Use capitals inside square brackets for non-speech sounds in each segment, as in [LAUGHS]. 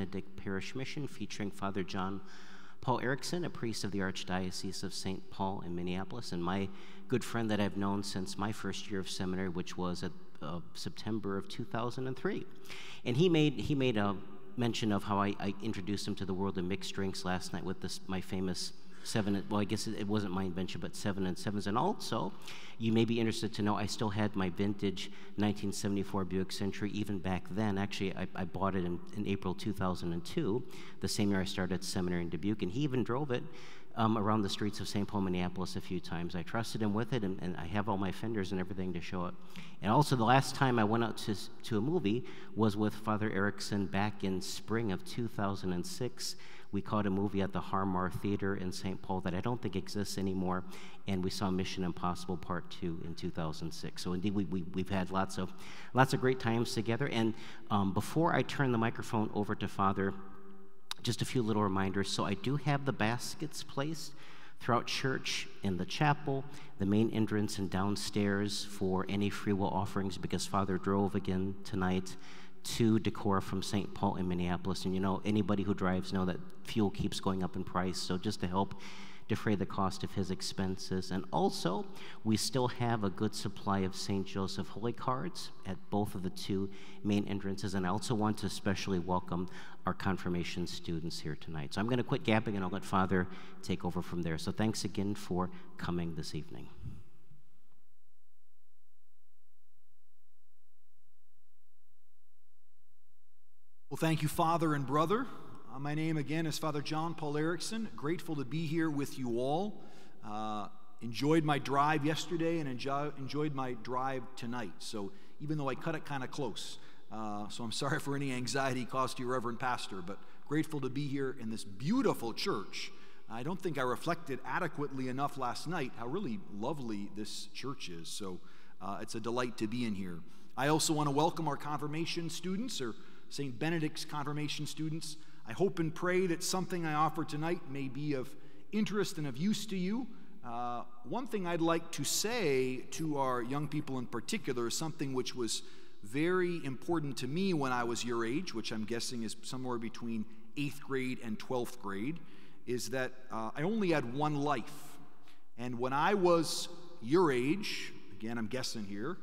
Benedict Parish Mission featuring Father John Paul Erickson, a priest of the Archdiocese of St. Paul in Minneapolis, and my good friend that I've known since my first year of seminary, which was at uh, September of 2003. And he made, he made a mention of how I, I, introduced him to the world of mixed drinks last night with this, my famous seven, well, I guess it, it wasn't my invention, but seven and sevens. And also, you may be interested to know I still had my vintage 1974 Buick Century even back then. Actually, I, I bought it in, in, April 2002, the same year I started seminary in Dubuque, and he even drove it. Um, around the streets of St. Paul, Minneapolis, a few times. I trusted him with it, and, and, I have all my fenders and everything to show it. And also, the last time I went out to, to a movie was with Father Erickson back in spring of 2006 we caught a movie at the Harmar Theater in St. Paul that I don't think exists anymore, and we saw Mission Impossible Part 2 in 2006. So indeed, we, we, we've had lots of, lots of great times together. And um, before I turn the microphone over to Father, just a few little reminders. So I do have the baskets placed throughout church, in the chapel, the main entrance, and downstairs for any free will offerings because Father drove again tonight to Decorah from St. Paul in Minneapolis. And you know, anybody who drives know that fuel keeps going up in price. So just to help defray the cost of his expenses. And also, we still have a good supply of St. Joseph Holy cards at both of the two main entrances. And I also want to especially welcome our confirmation students here tonight. So I'm going to quit gapping and I'll let Father take over from there. So thanks again for coming this evening. Well, thank you, Father and Brother. Uh, my name again is Father John Paul Erickson. Grateful to be here with you all. Uh, enjoyed my drive yesterday and enjoy, enjoyed my drive tonight. So, even though I cut it kind of close, uh, so I'm sorry for any anxiety caused to your Reverend Pastor, but grateful to be here in this beautiful church. I don't think I reflected adequately enough last night how really lovely this church is. So, uh, it's a delight to be in here. I also want to welcome our confirmation students or St. Benedict's confirmation students. I hope and pray that something I offer tonight may be of interest and of use to you. Uh, one thing I'd like to say to our young people in particular is something which was very important to me when I was your age, which I'm guessing is somewhere between eighth grade and 12th grade, is that uh, I only had one life. And when I was your age, again, I'm guessing here,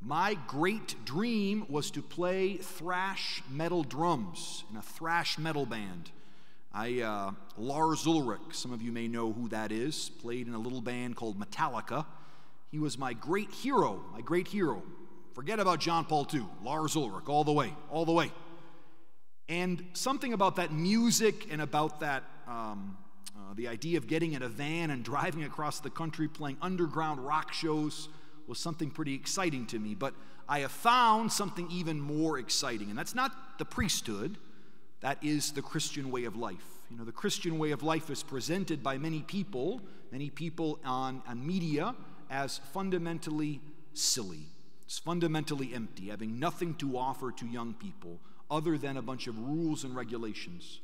my great dream was to play thrash metal drums in a thrash metal band. I, uh, Lars Ulrich, some of you may know who that is, played in a little band called Metallica. He was my great hero, my great hero. Forget about John Paul II, Lars Ulrich, all the way, all the way. And something about that music and about that, um, uh, the idea of getting in a van and [LAUGHS] driving across the country playing underground rock shows was something pretty exciting to me. But I have found something even more exciting, and that's not the priesthood, that is the Christian way of life. You know, the Christian way of life is presented by many people, many people on, on media, as fundamentally silly. It's fundamentally empty, having nothing to offer to young people other than a bunch of rules and regulations.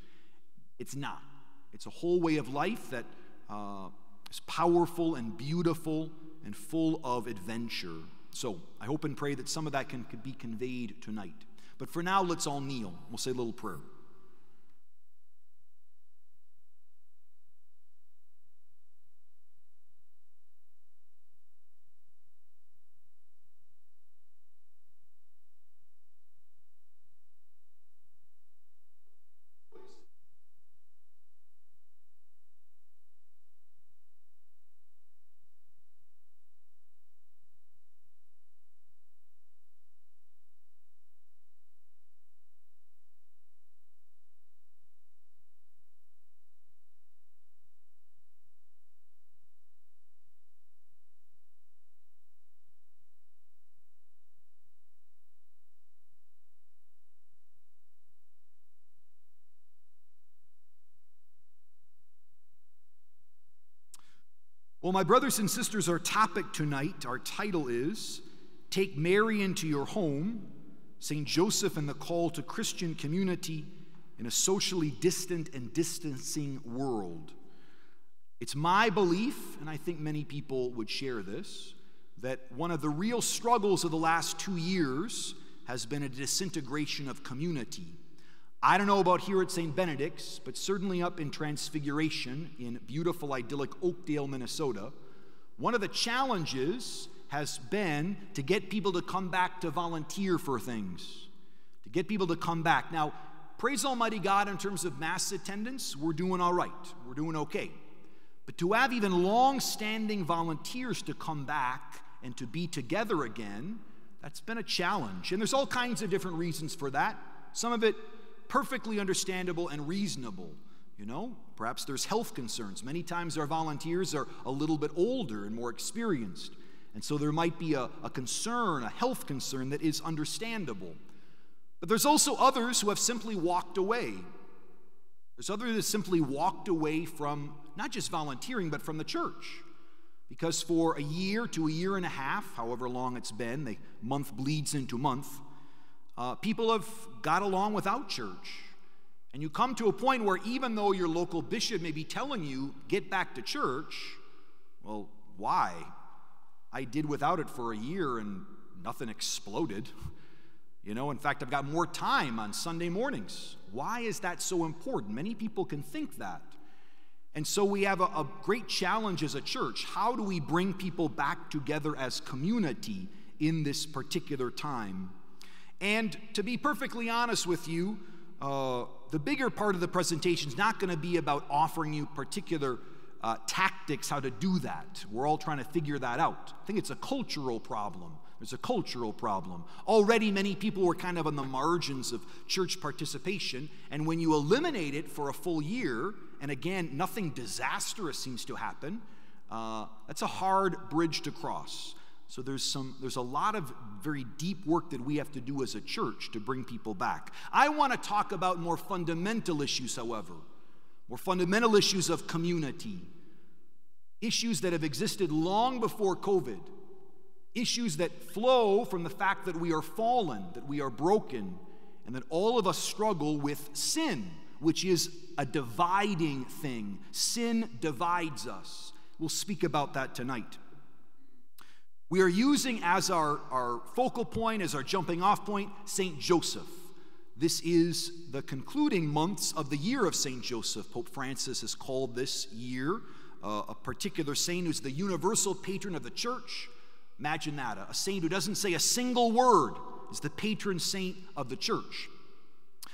It's not. It's a whole way of life that uh, is powerful and beautiful and full of adventure. So I hope and pray that some of that can, can be conveyed tonight. But for now, let's all kneel. We'll say a little prayer. Well, my brothers and sisters, our topic tonight, our title is Take Mary into Your Home, St. Joseph and the Call to Christian Community in a Socially Distant and Distancing World. It's my belief, and I think many people would share this, that one of the real struggles of the last two years has been a disintegration of community. I don't know about here at St. Benedict's, but certainly up in Transfiguration in beautiful, idyllic Oakdale, Minnesota, one of the challenges has been to get people to come back to volunteer for things, to get people to come back. Now, praise Almighty God, in terms of mass attendance, we're doing all right. We're doing okay. But to have even long standing volunteers to come back and to be together again, that's been a challenge. And there's all kinds of different reasons for that. Some of it perfectly understandable and reasonable. You know, perhaps there's health concerns. Many times our volunteers are a little bit older and more experienced. And so there might be a, a concern, a health concern that is understandable. But there's also others who have simply walked away. There's others that simply walked away from not just volunteering, but from the church. Because for a year to a year and a half, however long it's been, the month bleeds into month, uh, people have got along without church. And you come to a point where even though your local bishop may be telling you, get back to church, well, why? I did without it for a year and nothing exploded. [LAUGHS] You know, in fact, I've got more time on Sunday mornings. Why is that so important? Many people can think that. And so we have a, a, great challenge as a church. How do we bring people back together as community in this particular time? And to be perfectly honest with you, uh, the bigger part of the presentation is not going to be about offering you particular uh, tactics how to do that. We're all trying to figure that out. I think it's a cultural problem. There's a cultural problem. Already, many people were kind of on the margins of church participation, and when you eliminate it for a full year, and again, nothing disastrous seems to happen, uh, that's a hard bridge to cross. So there's some there's a lot of very deep work that we have to do as a church to bring people back. I want to talk about more fundamental issues, however, more fundamental issues of community. Issues that have existed long before COVID. Issues that flow from the fact that we are fallen, that we are broken, and that all of us struggle with sin, which is a dividing thing. Sin divides us. We'll speak about that tonight. We are using as our, our focal point, as our jumping off point, St. Joseph. This is the concluding months of the year of St. Joseph. Pope Francis has called this year uh, a particular saint who's the universal patron of the church. Imagine that a saint who doesn't say a single word is the patron saint of the church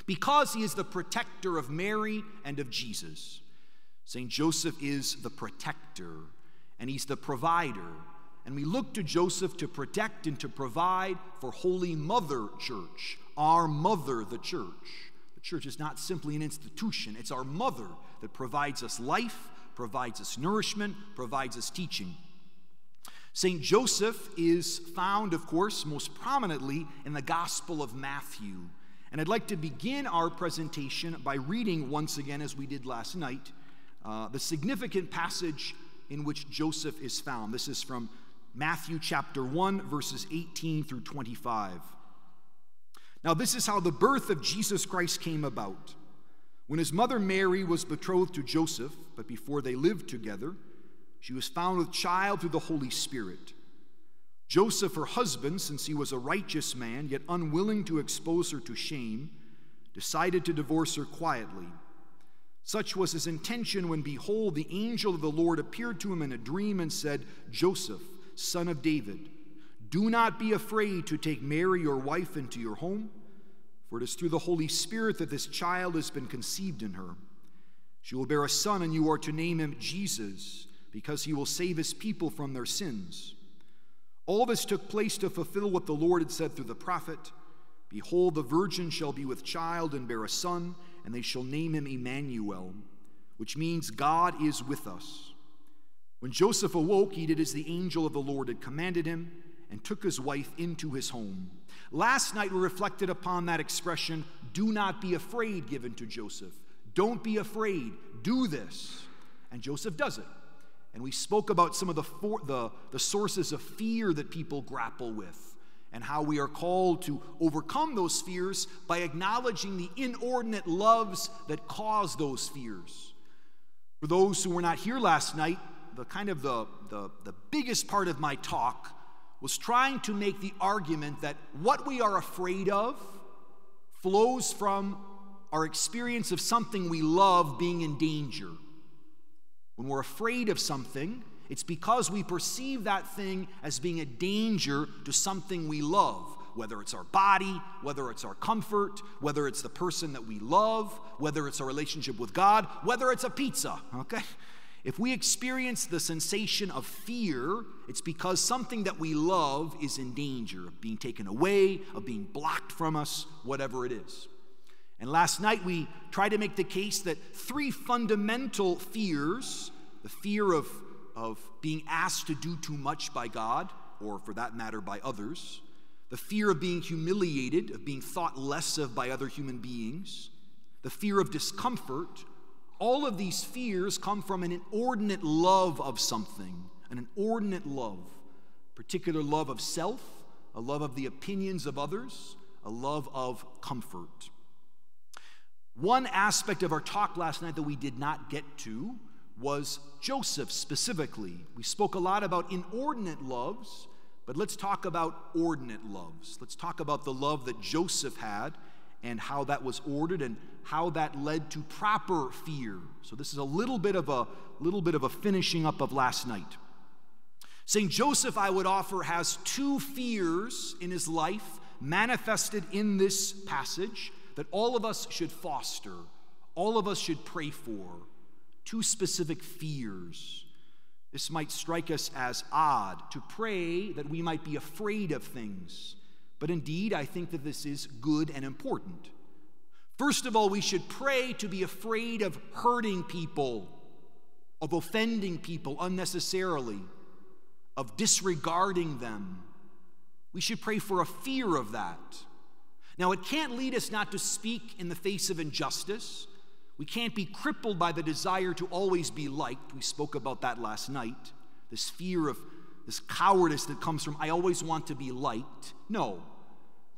because he is the protector of Mary and of Jesus. St. Joseph is the protector and he's the provider and we look to Joseph to protect and to provide for Holy Mother Church, our mother, the church. The church is not simply an institution, it's our mother that provides us life, provides us nourishment, provides us teaching. St. Joseph is found, of course, most prominently in the Gospel of Matthew. And I'd like to begin our presentation by reading once again, as we did last night, uh, the significant passage in which Joseph is found. This is from Matthew chapter 1, verses 18 through 25. Now, this is how the birth of Jesus Christ came about. When his mother Mary was betrothed to Joseph, but before they lived together, she was found with child through the Holy Spirit. Joseph, her husband, since he was a righteous man, yet unwilling to expose her to shame, decided to divorce her quietly. Such was his intention when, behold, the angel of the Lord appeared to him in a dream and said, Joseph, son of David, do not be afraid to take Mary, your wife, into your home, for it is through the Holy Spirit that this child has been conceived in her. She will bear a son, and you are to name him Jesus, because he will save his people from their sins. All this took place to fulfill what the Lord had said through the prophet Behold, the virgin shall be with child and bear a son, and they shall name him Emmanuel, which means God is with us. When Joseph awoke, he did as the angel of the Lord had commanded him and took his wife into his home. Last night we reflected upon that expression, do not be afraid, given to Joseph. Don't be afraid, do this. And Joseph does it. And we spoke about some of the, for, the, the sources of fear that people grapple with and how we are called to overcome those fears by acknowledging the inordinate loves that cause those fears. For those who were not here last night, the kind of the, the, the biggest part of my talk was trying to make the argument that what we are afraid of flows from our experience of something we love being in danger. When we're afraid of something, it's because we perceive that thing as being a danger to something we love, whether it's our body, whether it's our comfort, whether it's the person that we love, whether it's our relationship with God, whether it's a pizza, okay? If we experience the sensation of fear, it's because something that we love is in danger of being taken away, of being blocked from us, whatever it is. And last night we tried to make the case that three fundamental fears the fear of, of being asked to do too much by God, or for that matter, by others, the fear of being humiliated, of being thought less of by other human beings, the fear of discomfort, all of these fears come from an inordinate love of something, an inordinate love, particular love of self, a love of the opinions of others, a love of comfort. One aspect of our talk last night that we did not get to was Joseph specifically. We spoke a lot about inordinate loves, but let's talk about ordinate loves. Let's talk about the love that Joseph had and how that was ordered and how that led to proper fear. So this is a little bit of a little bit of a finishing up of last night. St. Joseph, I would offer, has two fears in his life manifested in this passage that all of us should foster, all of us should pray for. Two specific fears. This might strike us as odd to pray that we might be afraid of things but indeed, I think that this is good and important. First of all, we should pray to be afraid of hurting people, of offending people unnecessarily, of disregarding them. We should pray for a fear of that. Now, it can't lead us not to speak in the face of injustice. We can't be crippled by the desire to always be liked. We spoke about that last night. This fear of this cowardice that comes from, I always want to be liked. No.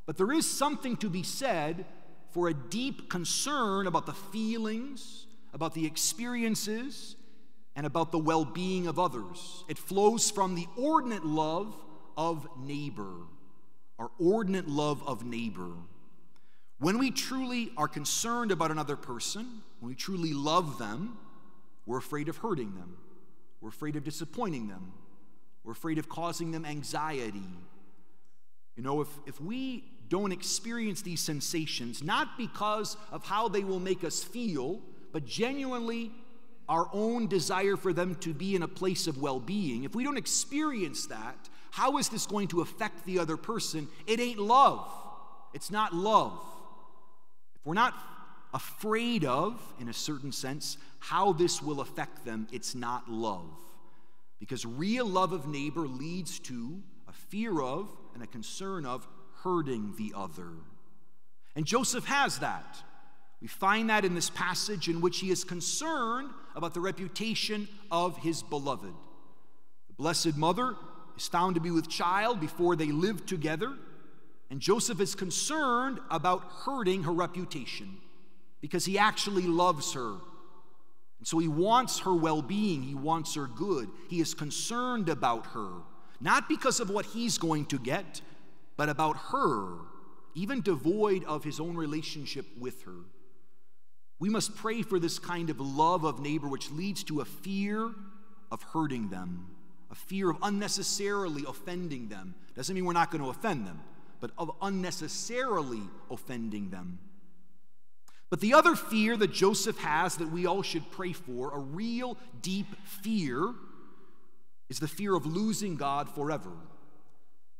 But there is something to be said for a deep concern about the feelings, about the experiences, and about the well being of others. It flows from the ordinate love of neighbor, our ordinate love of neighbor. When we truly are concerned about another person, when we truly love them, we're afraid of hurting them. We're afraid of disappointing them. We're afraid of causing them anxiety. You know, if, if we don't experience these sensations, not because of how they will make us feel, but genuinely our own desire for them to be in a place of well being, if we don't experience that, how is this going to affect the other person? It ain't love. It's not love. If we're not afraid of, in a certain sense, how this will affect them, it's not love. Because real love of neighbor leads to a fear of and a concern of hurting the other. And Joseph has that. We find that in this passage in which he is concerned about the reputation of his beloved. The Blessed Mother is found to be with child before they live together, and Joseph is concerned about hurting her reputation because he actually loves her and so he wants her well being, he wants her good. He is concerned about her, not because of what he's going to get, but about her, even devoid of his own relationship with her. We must pray for this kind of love of neighbor, which leads to a fear of hurting them, a fear of unnecessarily offending them. Doesn't mean we're not going to offend them, but of unnecessarily offending them. But the other fear that Joseph has that we all should pray for, a real deep fear, is the fear of losing God forever,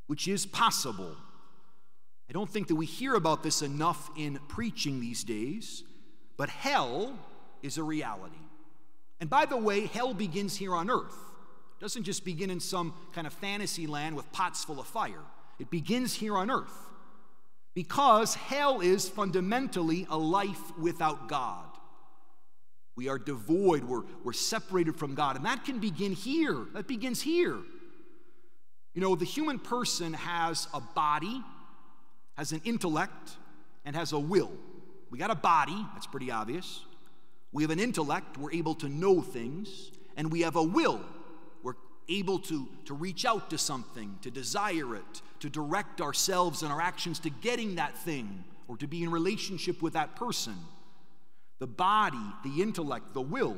which is possible. I don't think that we hear about this enough in preaching these days, but hell is a reality. And by the way, hell begins here on earth. It doesn't just begin in some kind of fantasy land with pots full of fire. It begins here on earth. Because hell is fundamentally a life without God. We are devoid, we're, we're separated from God. And that can begin here. That begins here. You know, the human person has a body, has an intellect, and has a will. We got a body, that's pretty obvious. We have an intellect, we're able to know things, and we have a will, able to, to reach out to something, to desire it, to direct ourselves and our actions to getting that thing or to be in relationship with that person. the body, the intellect, the will.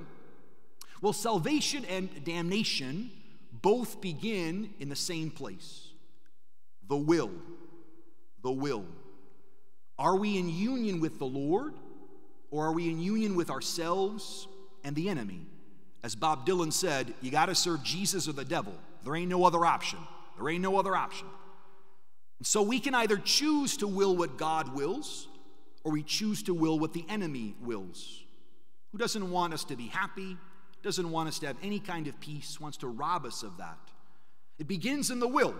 Well, salvation and damnation both begin in the same place the will. The will. Are we in union with the Lord or are we in union with ourselves and the enemy? As Bob Dylan said, you got to serve Jesus or the devil. There ain't no other option. There ain't no other option. And so we can either choose to will what God wills or we choose to will what the enemy wills. Who doesn't want us to be happy, doesn't want us to have any kind of peace, wants to rob us of that. It begins in the will.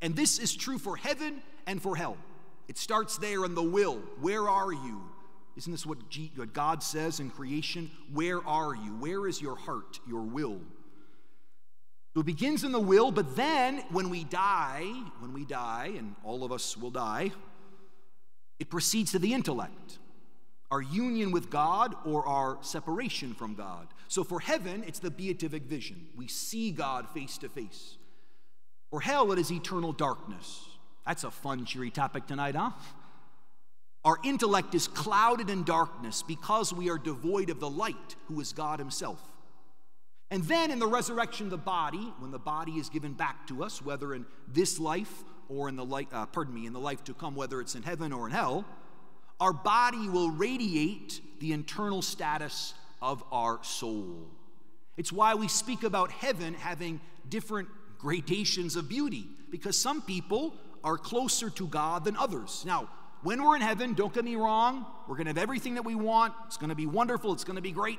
And this is true for heaven and for hell. It starts there in the will. Where are you? Isn't this what, God says in creation? Where are you? Where is your heart, your will? So it begins in the will, but then when we die, when we die, and all of us will die, it proceeds to the intellect our union with God or our separation from God. So for heaven, it's the beatific vision. We see God face to face. For hell, it is eternal darkness. That's a fun, cheery topic tonight, huh? Our intellect is clouded in darkness because we are devoid of the light, who is God Himself. And then in the resurrection of the body, when the body is given back to us, whether in this life or in the life, uh, pardon me, in the life to come, whether it's in heaven or in hell, our body will radiate the internal status of our soul. It's why we speak about heaven having different gradations of beauty, because some people are closer to God than others. Now, when we're in heaven, don't get me wrong, we're going to have everything that we want. It's going to be wonderful, it's going to be great.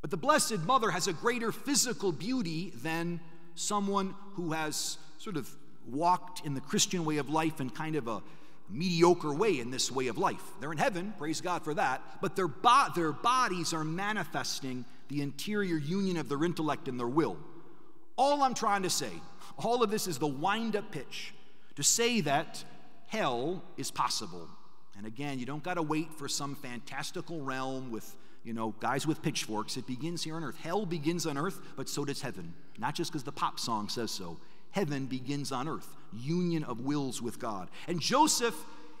But the Blessed Mother has a greater physical beauty than someone who has sort of walked in the Christian way of life in kind of a mediocre way in this way of life. They're in heaven, praise God for that, but their, bo- their bodies are manifesting the interior union of their intellect and their will. All I'm trying to say, all of this is the wind up pitch to say that hell is possible. And again, you don't got to wait for some fantastical realm with, you know, guys with pitchforks. It begins here on earth. Hell begins on earth, but so does heaven. Not just because the pop song says so heaven begins on earth, union of wills with God. And Joseph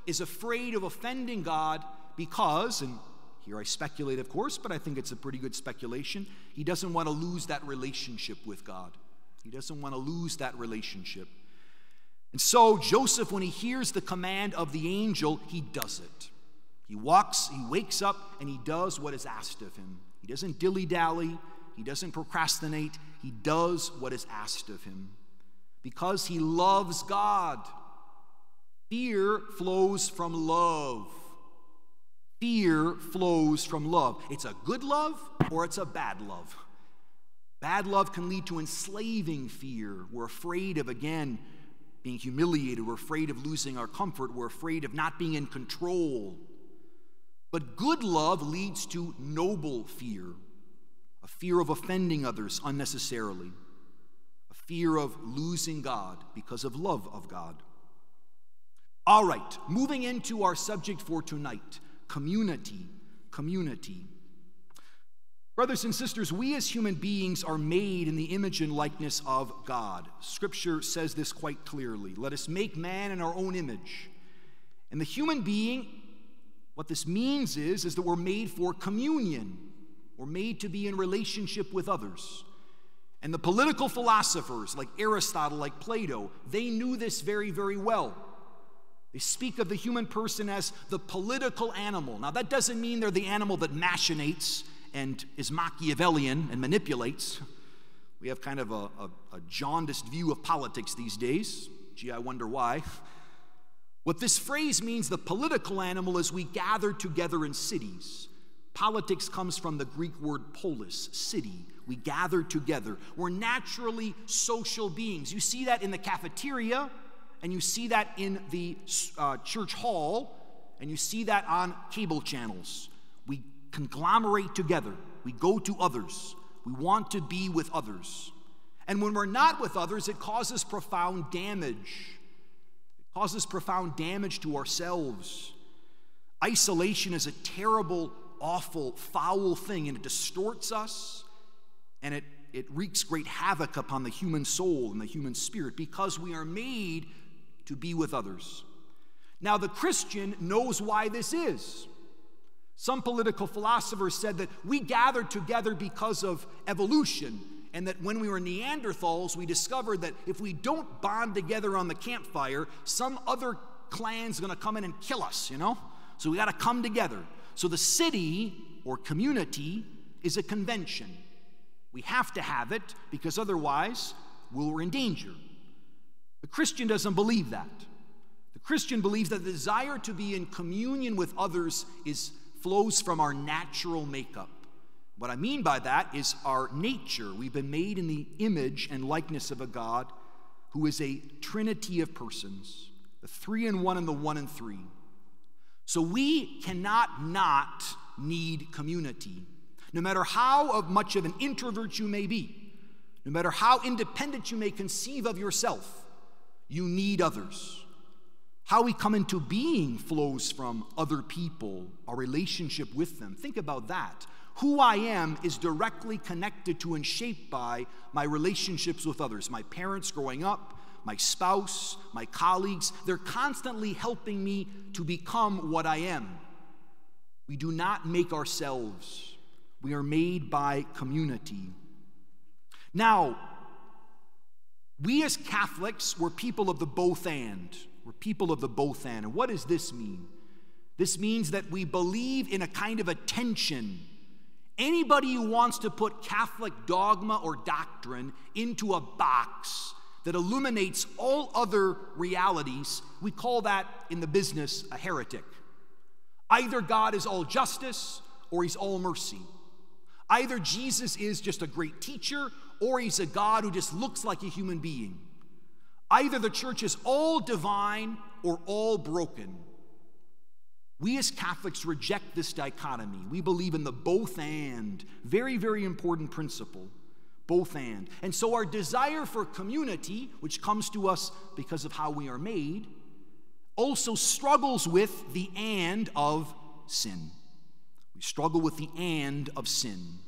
is afraid of offending God because, and here I speculate, of course, but I think it's a pretty good speculation, he doesn't want to lose that relationship with God. He doesn't want to lose that relationship. And so, Joseph, when he hears the command of the angel, he does it. He walks, he wakes up, and he does what is asked of him. He doesn't dilly dally, he doesn't procrastinate, he does what is asked of him because he loves God. Fear flows from love. Fear flows from love. It's a good love or it's a bad love. Bad love can lead to enslaving fear. We're afraid of, again, being humiliated. We're afraid of losing our comfort. We're afraid of not being in control. But good love leads to noble fear, a fear of offending others unnecessarily a fear of losing God because of love of God. All right, moving into our subject for tonight community. Community. Brothers and sisters, we as human beings are made in the image and likeness of God. Scripture says this quite clearly. Let us make man in our own image. And the human being, what this means is, is that we're made for communion. We're made to be in relationship with others. And the political philosophers like Aristotle, like Plato, they knew this very, very well. They speak of the human person as the political animal. Now, that doesn't mean they're the animal that machinates and is Machiavellian and manipulates. We have kind of a, a, a jaundiced view of politics these days. Gee, I wonder why. What this phrase means, the political animal, is we gather together in cities. Politics comes from the Greek word polis, city. We gather together. We're naturally social beings. You see that in the cafeteria, and you see that in the uh, church hall, and you see that on cable channels. Conglomerate together, we go to others, we want to be with others. And when we're not with others, it causes profound damage. It causes profound damage to ourselves. Isolation is a terrible, awful, foul thing, and it distorts us and it, it wreaks great havoc upon the human soul and the human spirit because we are made to be with others. Now, the Christian knows why this is. Some political philosophers said that we gathered together because of evolution, and that when we were Neanderthals, we discovered that if we don't bond together on the campfire, some other clan's gonna come in and kill us, you know? So we gotta come together. So the city or community is a convention. We have to have it because otherwise we're in danger. The Christian doesn't believe that. The Christian believes that the desire to be in communion with others is flows from our natural makeup. What I mean by that is our nature. We've been made in the image and likeness of a God who is a trinity of persons, the three in one and the one in three. So we cannot not need community. No matter how much of an introvert you may be, no matter how independent you may conceive of yourself, you need others. How we come into being flows from other people, our relationship with them. Think about that. Who I am is directly connected to and shaped by my relationships with others. My parents growing up, my spouse, my colleagues, they're constantly helping me to become what I am. We do not make ourselves. We are made by community. Now, we as Catholics were people of the both and. We're people of the both and. And what does this mean? This means that we believe in a kind of a tension. Anybody who wants to put Catholic dogma or doctrine into a box that illuminates all other realities, we call that in the business a heretic. Either God is all justice or he's all mercy. Either Jesus is just a great teacher or he's a God who just looks like a human being. Either the church is all divine or all broken. We as Catholics reject this dichotomy. We believe in the both and, very, very important principle. Both and. And so our desire for community, which comes to us because of how we are made, also struggles with the and of sin. We struggle with the and of sin.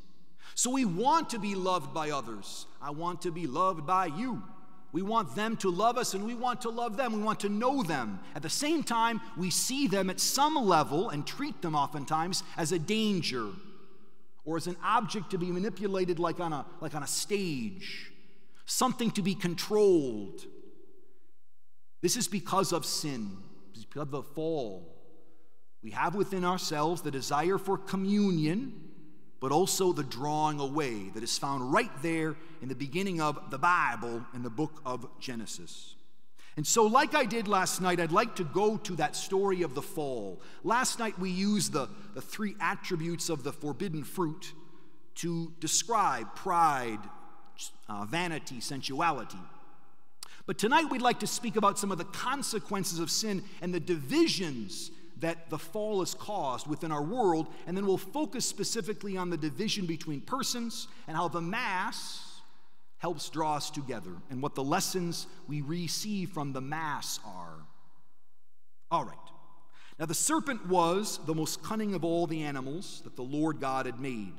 So we want to be loved by others. I want to be loved by you. We want them to love us and we want to love them. We want to know them. At the same time, we see them at some level and treat them oftentimes as a danger or as an object to be manipulated like on a, like on a stage, something to be controlled. This is because of sin, because of the fall. We have within ourselves the desire for communion but also the drawing away that is found right there in the beginning of the Bible in the book of Genesis. And so, like I did last night, I'd like to go to that story of the fall. Last night, we used the, the three attributes of the forbidden fruit to describe pride, uh, vanity, sensuality. But tonight, we'd like to speak about some of the consequences of sin and the divisions that the fall has caused within our world, and then we'll focus specifically on the division between persons and how the Mass helps draw us together and what the lessons we receive from the Mass are. All right. Now, the serpent was the most cunning of all the animals that the Lord God had made.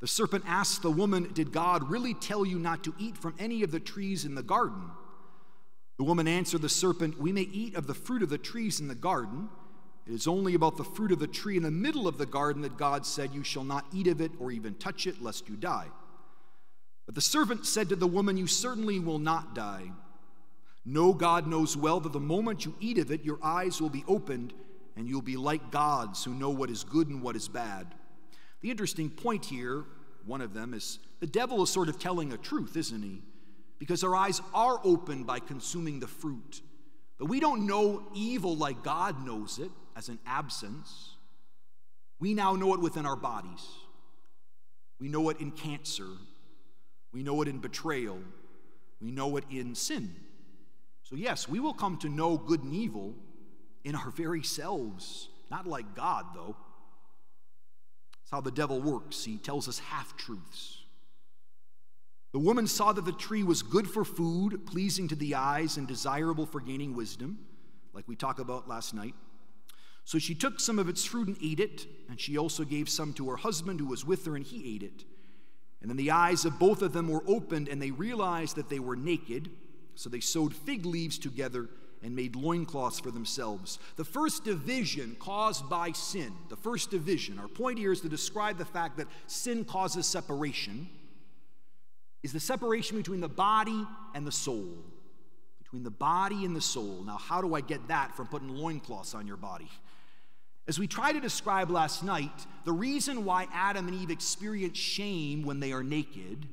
The serpent asked the woman, Did God really tell you not to eat from any of the trees in the garden? The woman answered the serpent, We may eat of the fruit of the trees in the garden. It is only about the fruit of the tree in the middle of the garden that God said, You shall not eat of it or even touch it, lest you die. But the servant said to the woman, You certainly will not die. No, God knows well that the moment you eat of it, your eyes will be opened, and you'll be like gods who know what is good and what is bad. The interesting point here, one of them, is the devil is sort of telling a truth, isn't he? Because our eyes are opened by consuming the fruit. But we don't know evil like God knows it as an absence. We now know it within our bodies. We know it in cancer. We know it in betrayal. We know it in sin. So, yes, we will come to know good and evil in our very selves, not like God, though. That's how the devil works. He tells us half truths. The woman saw that the tree was good for food, pleasing to the eyes, and desirable for gaining wisdom, like we talked about last night. So she took some of its fruit and ate it, and she also gave some to her husband who was with her, and he ate it. And then the eyes of both of them were opened, and they realized that they were naked. So they sewed fig leaves together and made loincloths for themselves. The first division caused by sin, the first division, our point here is to describe the fact that sin causes separation, is the separation between the body and the soul. Between the body and the soul. Now, how do I get that from putting loincloths on your body? As we tried to describe last night, the reason why Adam and Eve experience shame when they are naked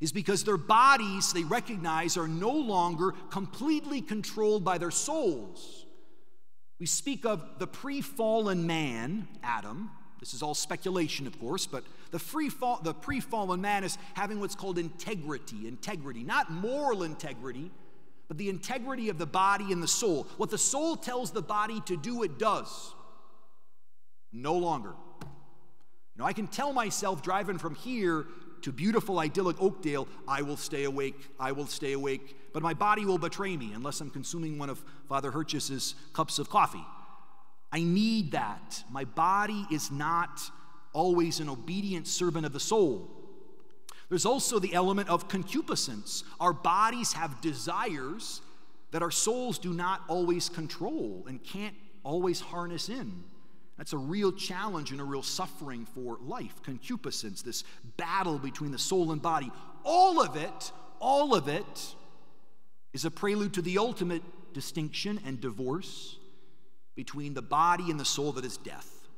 is because their bodies, they recognize, are no longer completely controlled by their souls. We speak of the pre fallen man, Adam. This is all speculation, of course, but the, free fall, the pre fallen man is having what's called integrity. Integrity, not moral integrity, but the integrity of the body and the soul. What the soul tells the body to do, it does. No longer. You know, I can tell myself driving from here to beautiful, idyllic Oakdale, I will stay awake, I will stay awake, but my body will betray me unless I'm consuming one of Father Hirchus's cups of coffee. I need that. My body is not always an obedient servant of the soul. There's also the element of concupiscence. Our bodies have desires that our souls do not always control and can't always harness in. That's a real challenge and a real suffering for life. Concupiscence, this battle between the soul and body. All of it, all of it is a prelude to the ultimate distinction and divorce between the body and the soul that is death.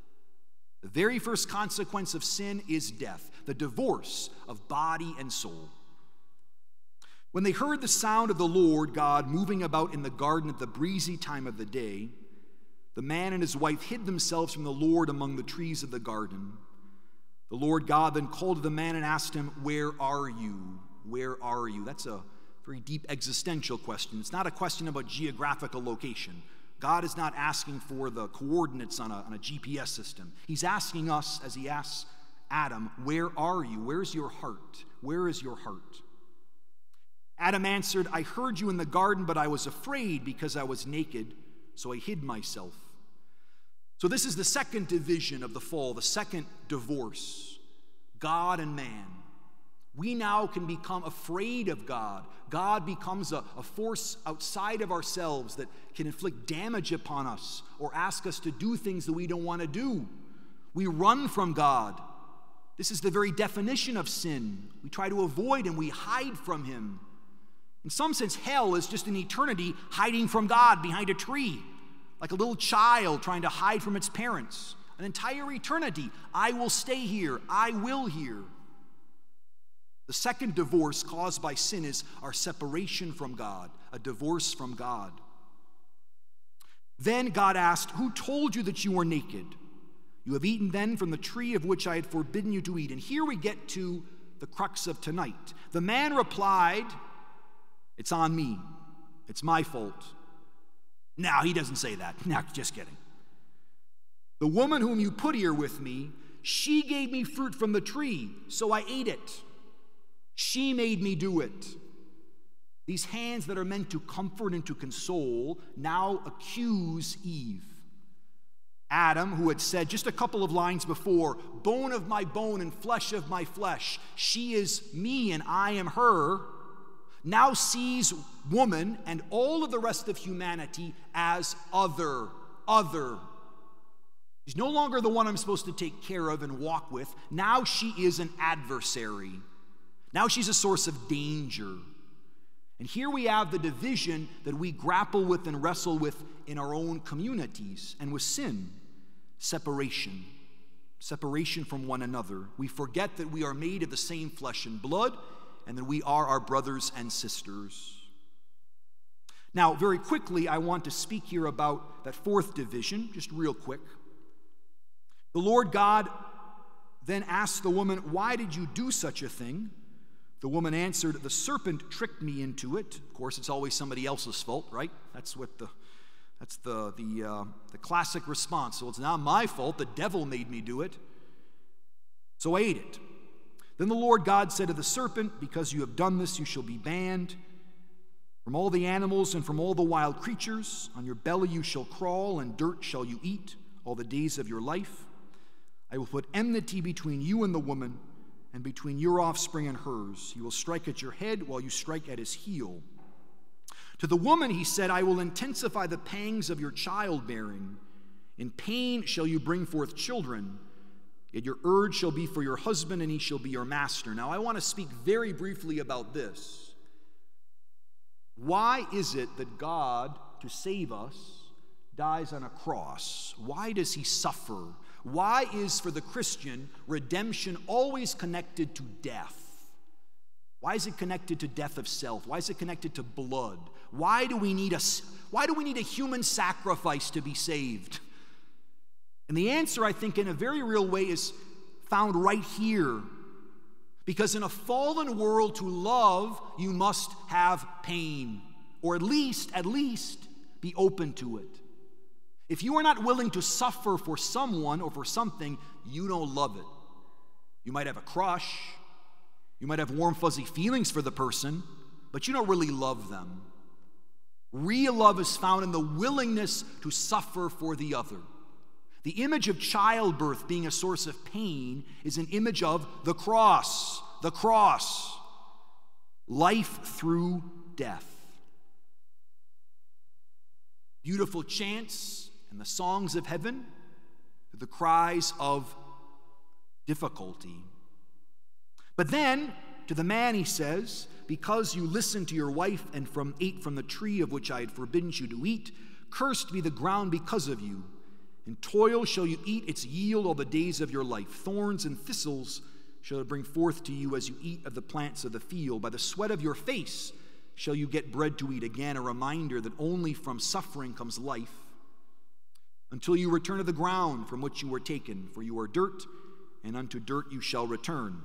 The very first consequence of sin is death, the divorce of body and soul. When they heard the sound of the Lord God moving about in the garden at the breezy time of the day, the man and his wife hid themselves from the Lord among the trees of the garden. The Lord God then called to the man and asked him, Where are you? Where are you? That's a very deep existential question. It's not a question about geographical location. God is not asking for the coordinates on a, on a GPS system. He's asking us, as he asks Adam, Where are you? Where's your heart? Where is your heart? Adam answered, I heard you in the garden, but I was afraid because I was naked, so I hid myself. So, this is the second division of the fall, the second divorce God and man. We now can become afraid of God. God becomes a, a, force outside of ourselves that can inflict damage upon us or ask us to do things that we don't want to do. We run from God. This is the very definition of sin. We try to avoid and we hide from Him. In some sense, hell is just an eternity hiding from God behind a tree like a little child trying to hide from its parents. An entire eternity. I will stay here. I will here. The second divorce caused by sin is our separation from God, a divorce from God. Then God asked, Who told you that you were naked? You have eaten then from the tree of which I had forbidden you to eat. And here we get to the crux of tonight. The man replied, It's on me. It's my fault. Now, he doesn't say that. Now, just kidding. The woman whom you put here with me, she gave me fruit from the tree, so I ate it. She made me do it. These hands that are meant to comfort and to console now accuse Eve. Adam, who had said just a couple of lines before, bone of my bone and flesh of my flesh, she is me and I am her now sees woman and all of the rest of humanity as other, other. She's no longer the one I'm supposed to take care of and walk with. Now she is an adversary. Now she's a source of danger. And here we have the division that we grapple with and wrestle with in our own communities and with sin separation. Separation from one another. We forget that we are made of the same flesh and blood and that we are our brothers and sisters. Now, very quickly, I want to speak here about that fourth division, just real quick. The Lord God then asked the woman, Why did you do such a thing? The woman answered, The serpent tricked me into it. Of course, it's always somebody else's fault, right? That's what the that's the the uh, the classic response. So it's not my fault. The devil made me do it. So I ate it. Then the Lord God said to the serpent, Because you have done this, you shall be banned from all the animals and from all the wild creatures. On your belly you shall crawl, and dirt shall you eat all the days of your life. I will put enmity between you and the woman, and between your offspring and hers. He will strike at your head while you strike at his heel. To the woman he said, I will intensify the pangs of your childbearing. In pain shall you bring forth children. Yet your urge shall be for your husband, and he shall be your master. Now, I want to speak very briefly about this. Why is it that God, to save us, dies on a cross? Why does he suffer? Why is, for the Christian, redemption always connected to death? Why is it connected to death of self? Why is it connected to blood? Why do we need a, why do we need a human sacrifice to be saved? And the answer, I think, in a very real way, is found right here. Because in a fallen world, to love, you must have pain, or at least, at least, be open to it. If you are not willing to suffer for someone or for something, you don't love it. You might have a crush, you might have warm, fuzzy feelings for the person, but you don't really love them. Real love is found in the willingness to suffer for the other. The image of childbirth being a source of pain is an image of the cross, the cross, life through death. Beautiful chants and the songs of heaven, the cries of difficulty. But then, to the man, he says, because you listened to your wife and from ate from the tree of which I had forbidden you to eat, cursed be the ground because of you. In toil shall you eat its yield all the days of your life. Thorns and thistles shall it bring forth to you as you eat of the plants of the field. By the sweat of your face shall you get bread to eat. Again, a reminder that only from suffering comes life. Until you return to the ground from which you were taken, for you are dirt, and unto dirt you shall return.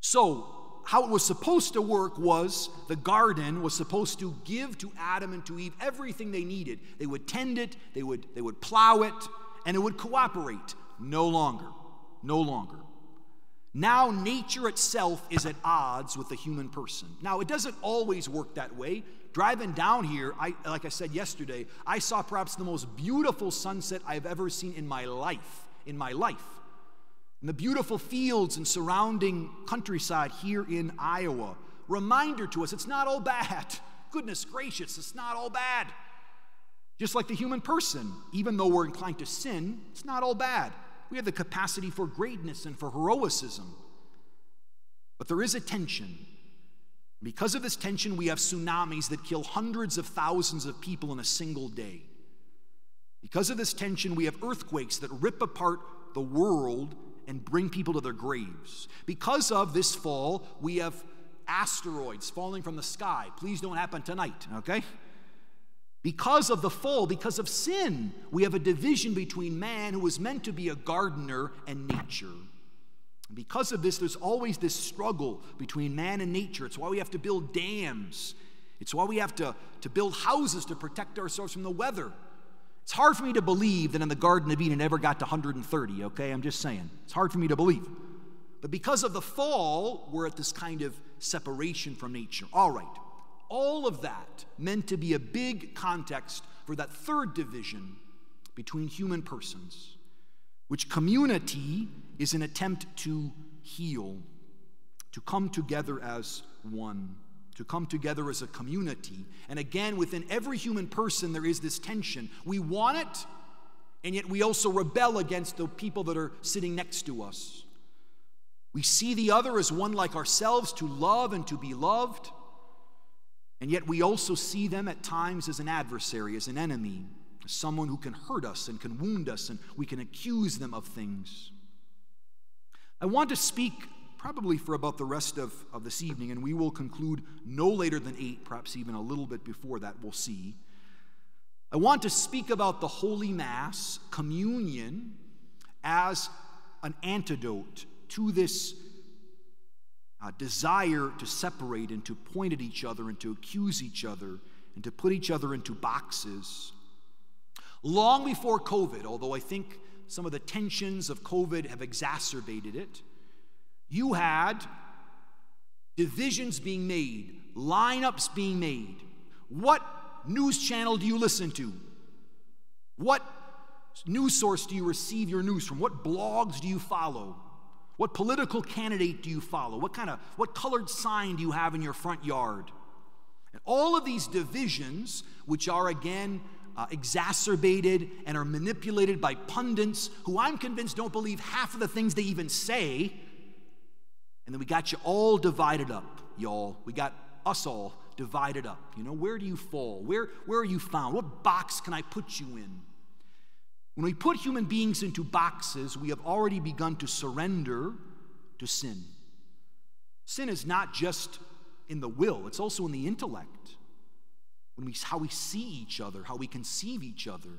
So, how it was supposed to work was the garden was supposed to give to Adam and to Eve everything they needed. They would tend it, they would, they would plow it, and it would cooperate. No longer. No longer. Now, nature itself is at odds with the human person. Now, it doesn't always work that way. Driving down here, I, like I said yesterday, I saw perhaps the most beautiful sunset I've ever seen in my life. In my life and the beautiful fields and surrounding countryside here in Iowa. Reminder to us it's not all bad. [LAUGHS] Goodness gracious, it's not all bad. Just like the human person, even though we're inclined to sin, it's not all bad. We have the capacity for greatness and for heroicism. But there is a tension. Because of this tension, we have tsunamis that kill hundreds of thousands of people in a single day. Because of this tension, we have earthquakes that rip apart the world and bring people to their graves. Because of this fall, we have asteroids falling from the sky. Please don't happen tonight, okay? Because of the fall, because of sin, we have a division between man, who was meant to be a gardener, and nature. And because of this, there's always this struggle between man and nature. It's why we have to build dams, it's why we have to, to build houses to protect ourselves from the weather. It's hard for me to believe that in the Garden of Eden it ever got to 130, okay? I'm just saying. It's hard for me to believe. But because of the fall, we're at this kind of separation from nature. All right. All of that meant to be a big context for that third division between human persons, which community is an attempt to heal, to come together as one to come together as a community. And again, within every human person, there is this tension. We want it, and yet we also rebel against the people that are sitting next to us. We see the other as one like ourselves to love and to be loved, and yet we also see them at times as an adversary, as an enemy, as someone who can hurt us and can wound us, and we can accuse them of things. I want to speak probably for about the rest of, of this evening, and we will conclude no later than 8, perhaps even a little bit before that, we'll see. I want to speak about the Holy Mass, communion, as an antidote to this uh, desire to separate and to point at each other and to accuse each other and to put each other into boxes. Long before COVID, although I think some of the tensions of COVID have exacerbated it, you had divisions being made, lineups being made. What news channel do you listen to? What news source do you receive your news from? What blogs do you follow? What political candidate do you follow? What kind of what colored sign do you have in your front yard? And all of these divisions, which are again uh, exacerbated and are manipulated by pundits who I'm convinced don't believe half of the things they even say. And then we got you all divided up, y'all. We got us all divided up. You know, where do you fall? Where, where are you found? What box can I put you in? When we put human beings into boxes, we have already begun to surrender to sin. Sin is not just in the will, it's also in the intellect. When we, how we see each other, how we conceive each other.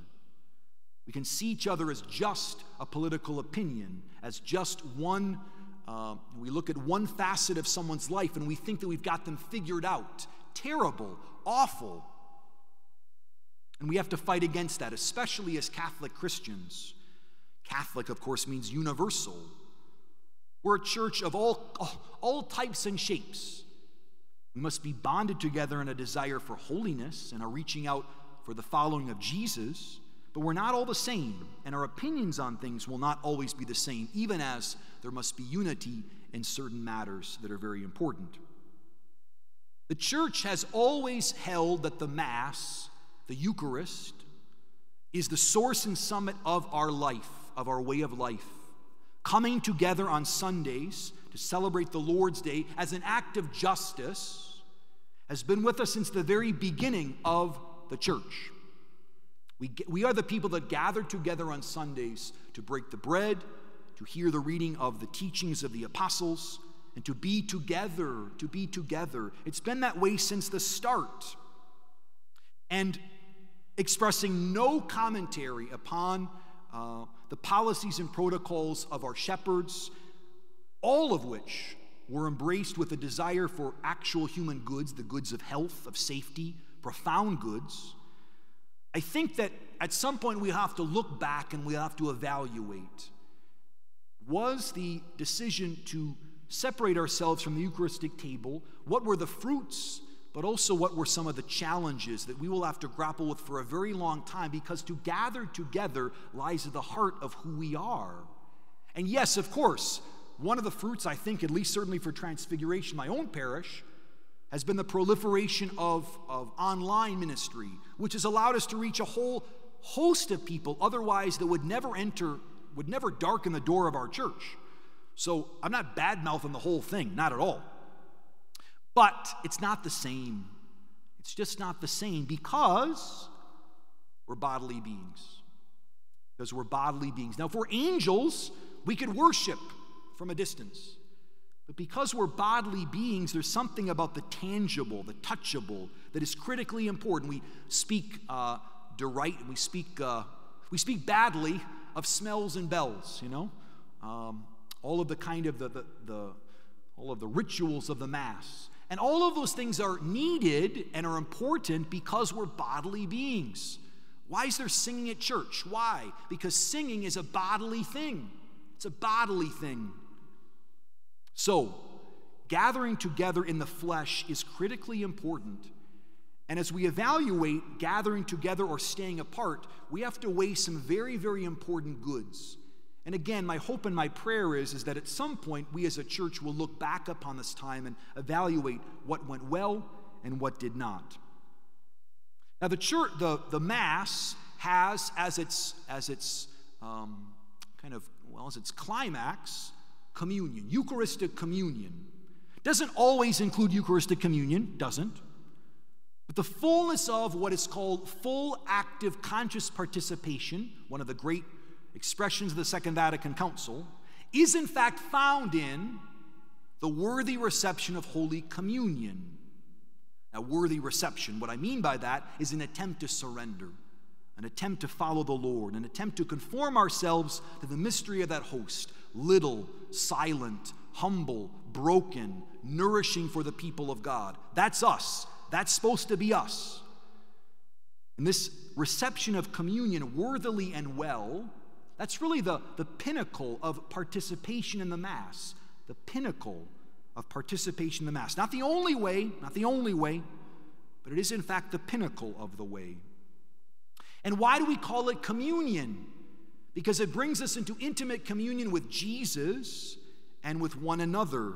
We can see each other as just a political opinion, as just one. Uh, we look at one facet of someone's life and we think that we've got them figured out. Terrible, awful. And we have to fight against that, especially as Catholic Christians. Catholic, of course, means universal. We're a church of all, all types and shapes. We must be bonded together in a desire for holiness and a reaching out for the following of Jesus, but we're not all the same, and our opinions on things will not always be the same, even as there must be unity in certain matters that are very important. The church has always held that the Mass, the Eucharist, is the source and summit of our life, of our way of life. Coming together on Sundays to celebrate the Lord's Day as an act of justice has been with us since the very beginning of the church. We, we are the people that gather together on Sundays to break the bread, to hear the reading of the teachings of the apostles, and to be together, to be together. It's been that way since the start. And expressing no commentary upon uh, the policies and protocols of our shepherds all of which were embraced with a desire for actual human goods, the goods of health, of safety, profound goods. I think that at some point we have to look back and we have to evaluate was the decision to separate ourselves from the Eucharistic table, what were the fruits, but also what were some of the challenges that we will have to grapple with for a very long time because to gather together lies at the heart of who we are. And yes, of course, one of the fruits, I think, at least certainly for Transfiguration, my own parish, has been the proliferation of, of online ministry, which has allowed us to reach a whole host of people otherwise that would never enter, would never darken the door of our church. So I'm not bad mouthing the whole thing, not at all. But it's not the same. It's just not the same because we're bodily beings. Because we're bodily beings. Now, if we're angels, we could worship from a distance. But because we're bodily beings, there's something about the tangible, the touchable, that is critically important. We speak uh, derite, we speak, uh, we speak badly of smells and bells, you know? Um, all of the kind of the, the, the, all of the rituals of the Mass. And all of those things are needed and are important because we're bodily beings. Why is there singing at church? Why? Because singing is a bodily thing. It's a bodily thing. So, gathering together in the flesh is critically important. And as we evaluate gathering together or staying apart, we have to weigh some very, very important goods. And again, my hope and my prayer is, is that at some point we as a church will look back upon this time and evaluate what went well and what did not. Now, the church, the, the Mass has as its, as its um, kind of, well, as its climax, communion, Eucharistic communion. Doesn't always include Eucharistic communion, doesn't. The fullness of what is called full active conscious participation, one of the great expressions of the Second Vatican Council, is in fact found in the worthy reception of Holy Communion. Now, worthy reception, what I mean by that is an attempt to surrender, an attempt to follow the Lord, an attempt to conform ourselves to the mystery of that host, little, silent, humble, broken, nourishing for the people of God. That's us. That's supposed to be us. And this reception of communion worthily and well, that's really the, the pinnacle of participation in the Mass. The pinnacle of participation in the Mass. Not the only way, not the only way, but it is in fact the pinnacle of the way. And why do we call it communion? because it brings us into intimate communion with Jesus and with one another.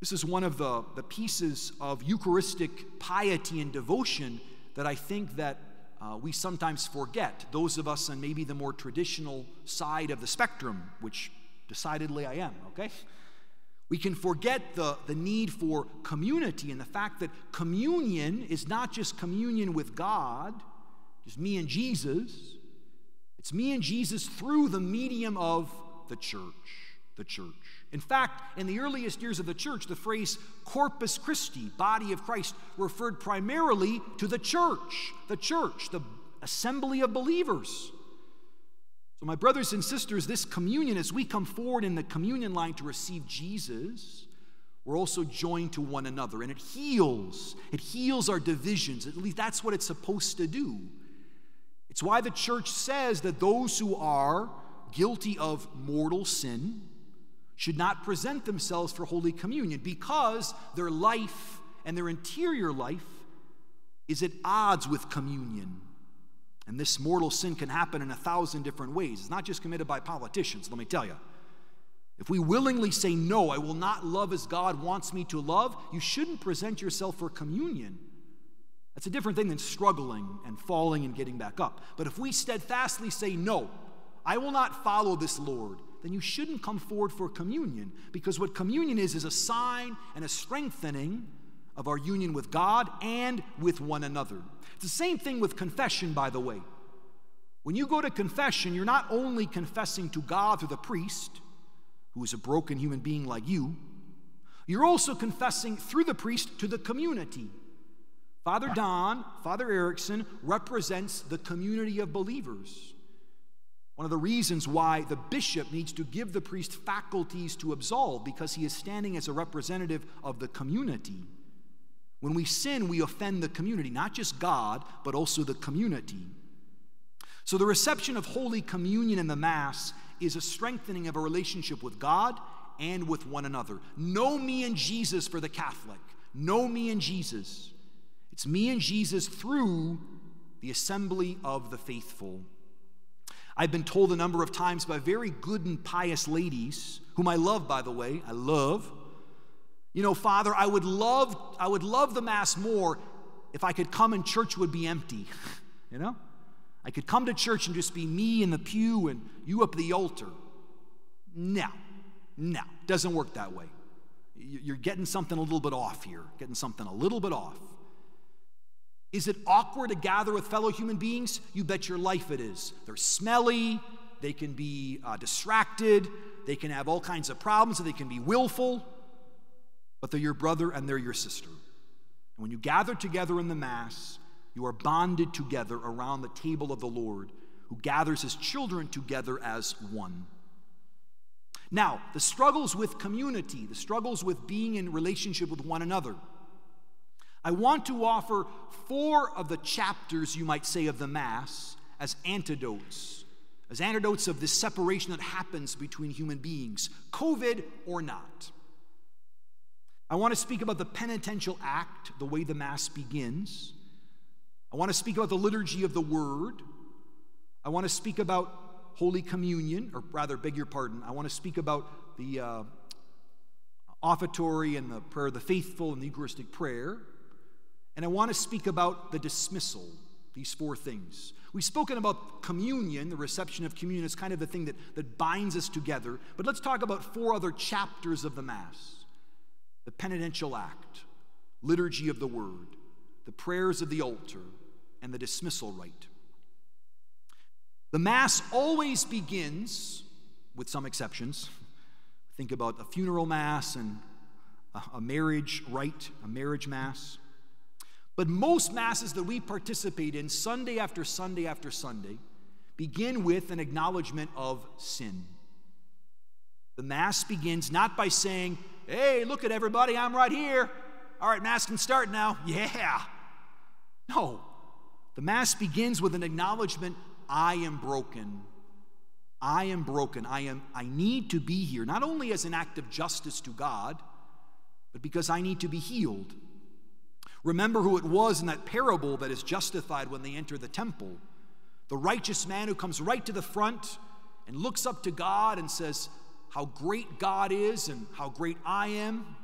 This is one of the, the pieces of Eucharistic piety and devotion that I think that uh, we sometimes forget. Those of us on maybe the more traditional side of the spectrum, which decidedly I am, okay? We can forget the, the need for community and the fact that communion is not just communion with God, just me and Jesus. It's me and Jesus through the medium of the church. The church. In fact, in the earliest years of the church, the phrase Corpus Christi, body of Christ, referred primarily to the church, the church, the assembly of believers. So, my brothers and sisters, this communion, as we come forward in the communion line to receive Jesus, we're also joined to one another. And it heals. It heals our divisions. At least that's what it's supposed to do. It's why the church says that those who are guilty of mortal sin, should not present themselves for Holy Communion because their life and their interior life is at odds with communion. And this mortal sin can happen in a thousand different ways. It's not just committed by politicians, let me tell you. If we willingly say, No, I will not love as God wants me to love, you shouldn't present yourself for communion. That's a different thing than struggling and falling and getting back up. But if we steadfastly say, No, I will not follow this Lord, then you shouldn't come forward for communion because what communion is is a sign and a strengthening of our union with God and with one another. It's the same thing with confession, by the way. When you go to confession, you're not only confessing to God through the priest, who is a broken human being like you, you're also confessing through the priest to the community. Father Don, Father Erickson represents the community of believers. One of the reasons why the bishop needs to give the priest faculties to absolve, because he is standing as a representative of the community. When we sin, we offend the community, not just God, but also the community. So the reception of Holy Communion in the Mass is a strengthening of a relationship with God and with one another. No me and Jesus for the Catholic. No me and Jesus. It's me and Jesus through the assembly of the faithful. I've been told a number of times by very good and pious ladies, whom I love, by the way, I love. You know, Father, I would love, I would love the Mass more if I could come and church would be empty. [LAUGHS] you know? I could come to church and just be me in the pew and you up the altar. No, no, doesn't work that way. You're getting something a little bit off here, getting something a little bit off. Is it awkward to gather with fellow human beings? You bet your life it is. They're smelly, they can be uh, distracted, they can have all kinds of problems, they can be willful, but they're your brother and they're your sister. And when you gather together in the Mass, you are bonded together around the table of the Lord, who gathers his children together as one. Now, the struggles with community, the struggles with being in relationship with one another, I want to offer four of the chapters, you might say, of the Mass as antidotes, as antidotes of this separation that happens between human beings, COVID or not. I want to speak about the penitential act, the way the Mass begins. I want to speak about the liturgy of the Word. I want to speak about Holy Communion, or rather, beg your pardon, I want to speak about the uh, offertory and the prayer of the faithful and the Eucharistic prayer. And I want to speak about the dismissal, these four things. We've spoken about communion, the reception of communion is kind of the thing that, that binds us together. But let's talk about four other chapters of the Mass the penitential act, liturgy of the word, the prayers of the altar, and the dismissal rite. The Mass always begins, with some exceptions. Think about a funeral Mass and a, marriage rite, a marriage Mass. But most masses that we participate in, Sunday after Sunday after Sunday, begin with an acknowledgement of sin. The Mass begins not by saying, Hey, look at everybody, I'm right here. All right, Mass can start now. [LAUGHS] Yeah. No. The Mass begins with an acknowledgement I am broken. I am broken. I, am, I need to be here, not only as an act of justice to God, but because I need to be healed. Remember who it was in that parable that is justified when they enter the temple. The righteous man who comes right to the front and looks up to God and says, How great God is and how great I am.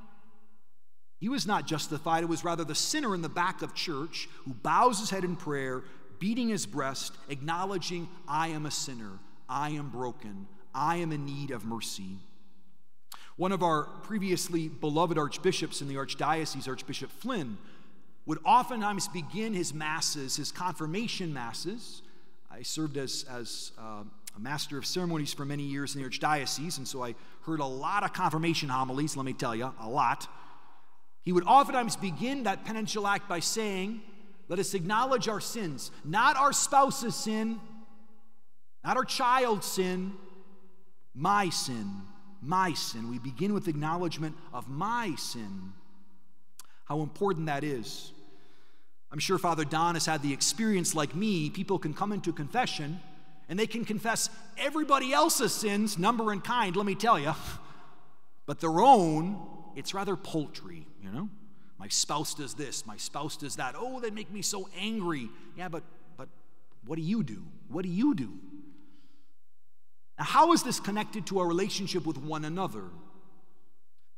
He was not justified, it was rather the sinner in the back of church who bows his head in prayer, beating his breast, acknowledging, I am a sinner, I am broken, I am in need of mercy. One of our previously beloved archbishops in the archdiocese, Archbishop Flynn, would oftentimes begin his masses, his confirmation masses. I served as, as uh, a master of ceremonies for many years in the archdiocese, and so I heard a lot of confirmation homilies, let me tell you, a lot. He would oftentimes begin that penitential act by saying, Let us acknowledge our sins, not our spouse's sin, not our child's sin, my sin, my sin. We begin with acknowledgement of my sin. How important that is. I'm sure Father Don has had the experience like me. People can come into confession and they can confess everybody else's sins, number and kind, let me tell you. But their own, it's rather paltry, you know? My spouse does this, my spouse does that. Oh, they make me so angry. Yeah, but but what do you do? What do you do? Now, how is this connected to our relationship with one another?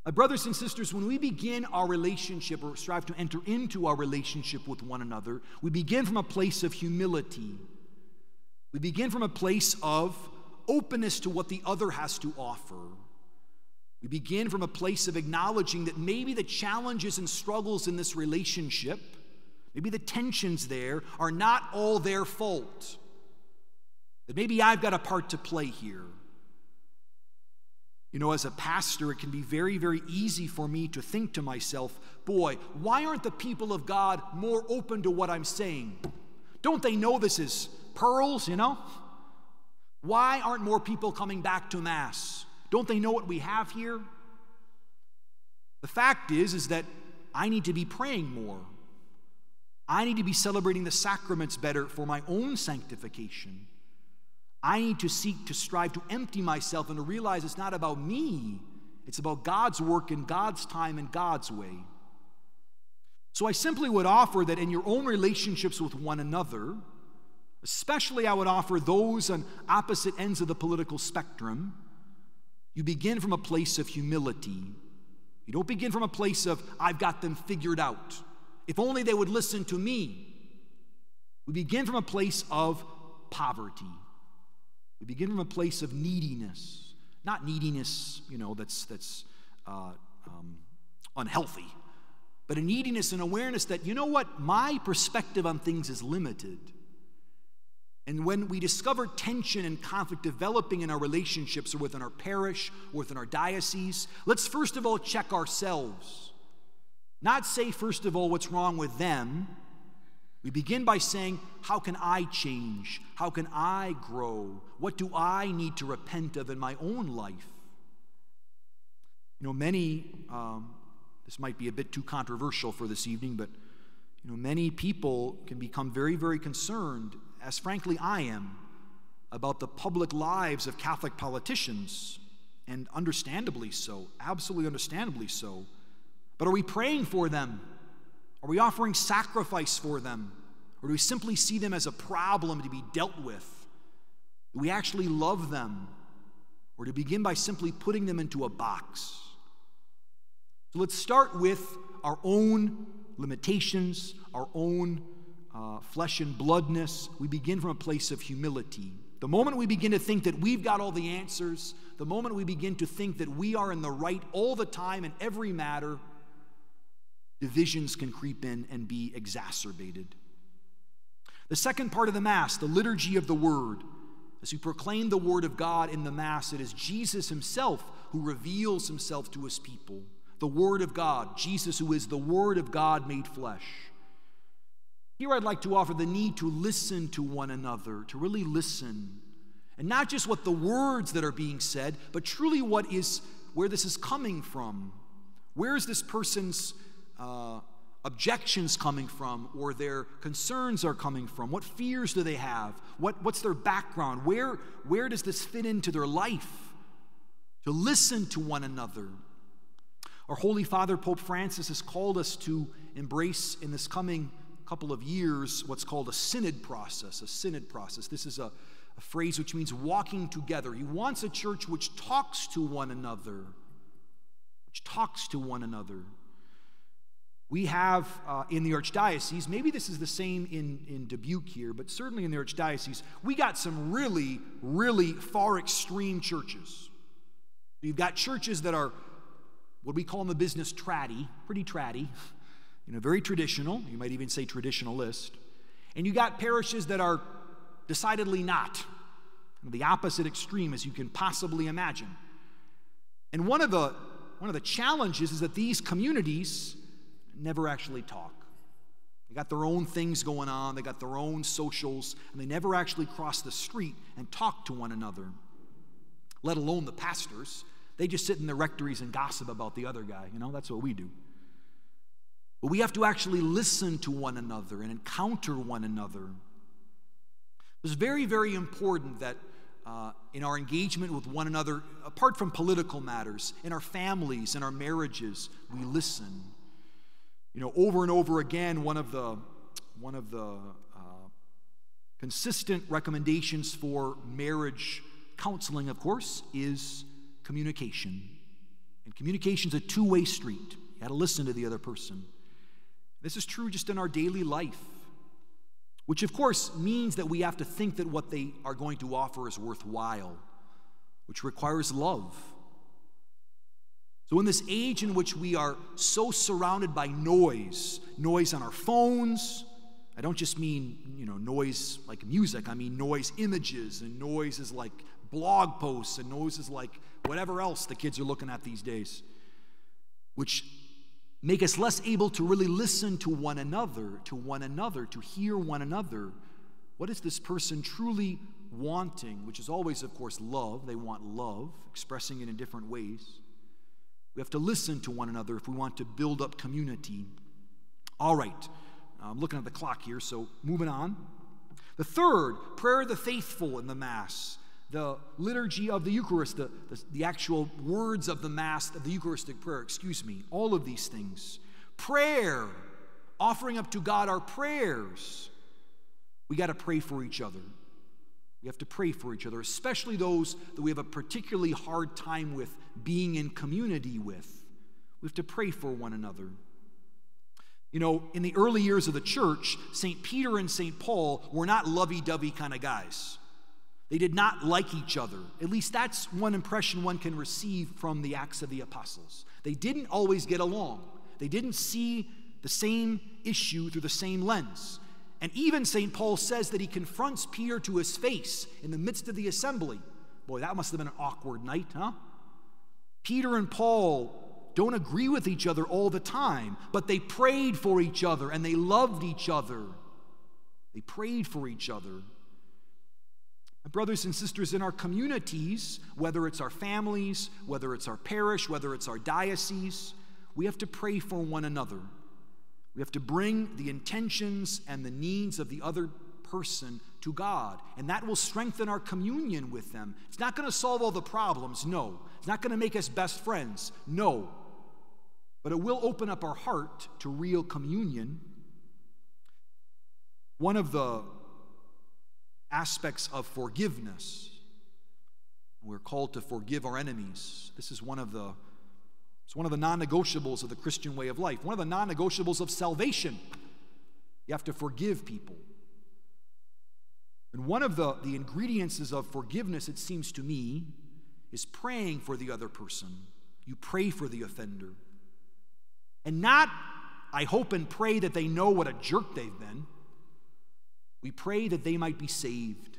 My brothers and sisters, when we begin our relationship or strive to enter into our relationship with one another, we begin from a place of humility. We begin from a place of openness to what the other has to offer. We begin from a place of acknowledging that maybe the challenges and struggles in this relationship, maybe the tensions there, are not all their fault. That maybe I've got a part to play here. You know, as a pastor, it can be very, very easy for me to think to myself, boy, why aren't the people of God more open to what I'm saying? Don't they know this is pearls, you know? Why aren't more people coming back to Mass? Don't they know what we have here? The fact is, is that I need to be praying more. I need to be celebrating the sacraments better for my own sanctification. I need to seek to strive to empty myself and to realize it's not about me, it's about God's work in God's time and God's way. So I simply would offer that in your own relationships with one another, especially I would offer those on opposite ends of the political spectrum, you begin from a place of humility. You don't begin from a place of, I've got them figured out. If only they would listen to me. We begin from a place of poverty. We begin from a place of neediness, not neediness, you know, that's, that's uh, um, unhealthy, but a neediness and awareness that, you know what, my perspective on things is limited. And when we discover tension and conflict developing in our relationships or within our parish or within our diocese, let's first of all check ourselves. Not say, first of all, what's wrong with them, we begin by saying, How can I change? How can I grow? What do I need to repent of in my own life? You know, many, um, this might be a bit too controversial for this evening, but you know, many people can become very, very concerned, as frankly I am, about the public lives of Catholic politicians, and understandably so, absolutely understandably so. But are we praying for them? Are we offering sacrifice for them? Or do we simply see them as a problem to be dealt with? Do we actually love them? Or to begin by simply putting them into a box? So let's start with our own limitations, our own uh, flesh and bloodness. We begin from a place of humility. The moment we begin to think that we've got all the answers, the moment we begin to think that we are in the right all the time in every matter, divisions can creep in and be exacerbated. The second part of the Mass, the liturgy of the Word. As we proclaim the Word of God in the Mass, it is Jesus Himself who reveals Himself to His people. The Word of God, Jesus, who is the Word of God made flesh. Here I'd like to offer the need to listen to one another, to really listen. And not just what the words that are being said, but truly what is, where this is coming from. Where is this person's uh, objections coming from or their concerns are coming from? What fears do they have? What, what's their background? Where, where does this fit into their life? To listen to one another. Our Holy Father, Pope Francis, has called us to embrace in this coming couple of years what's called a synod process. A synod process. This is a, a phrase which means walking together. He wants a church which talks to one another, which talks to one another. We have uh, in the Archdiocese, maybe this is the same in, in Dubuque here, but certainly in the Archdiocese, we got some really, really far extreme churches. You've got churches that are what we call in the business tratty, pretty tratty, you know, very traditional. You might even say traditionalist. And you got parishes that are decidedly not, the opposite extreme as you can possibly imagine. And one of the one of the challenges is that these communities never actually talk. They got their own things going on, they got their own socials, and they never actually cross the street and talk to one another, let alone the pastors. They just sit in the rectories and gossip about the other guy. You know, that's what we do. But we have to actually listen to one another and encounter one another. It's very, very important that uh, in our engagement with one another, apart from political matters, in our families, in our marriages, we listen. You know, over and over again, one of the, one of the uh, consistent recommendations for marriage counseling, of course, is communication. And communication is a two way street. You got to listen to the other person. This is true just in our daily life, which of course means that we have to think that what they are going to offer is worthwhile, which requires love. So, in this age in which we are so surrounded by noise, noise on our phones, I don't just mean, you know, noise like music, I mean noise images and noises like blog posts and noises like whatever else the kids are looking at these days, which make us less able to really listen to one another, to one another, to hear one another. What is this person truly wanting? Which is always, of course, love. They want love, expressing it in different ways. We have to listen to one another if we want to build up community. All right, I'm looking at the clock here, so moving on. The third, prayer of the faithful in the Mass, the liturgy of the Eucharist, the, the, the, actual words of the Mass, of the Eucharistic prayer, excuse me, all of these things. Prayer, offering up to God our prayers. We got to pray for each other. We have to pray for each other, especially those that we have a particularly hard time with being in community with. We have to pray for one another. You know, in the early years of the church, St. Peter and St. Paul were not lovey dovey kind of guys. They did not like each other. At least that's one impression one can receive from the Acts of the Apostles. They didn't always get along, they didn't see the same issue through the same lens. And even St. Paul says that he confronts Peter to his face in the midst of the assembly. Boy, that must have been an awkward night, huh? Peter and Paul don't agree with each other all the time, but they prayed for each other and they loved each other. They prayed for each other. My brothers and sisters, in our communities, whether it's our families, whether it's our parish, whether it's our diocese, we have to pray for one another. We have to bring the intentions and the needs of the other person to God, and that will strengthen our communion with them. It's not going to solve all the problems, no. It's not going to make us best friends, no. But it will open up our heart to real communion. One of the aspects of forgiveness, we're called to forgive our enemies. This is one of the it's one of the non negotiables of the Christian way of life, one of the non negotiables of salvation. You have to forgive people. And one of the, the ingredients of forgiveness, it seems to me, is praying for the other person. You pray for the offender. And not, I hope and pray that they know what a jerk they've been. We pray that they might be saved.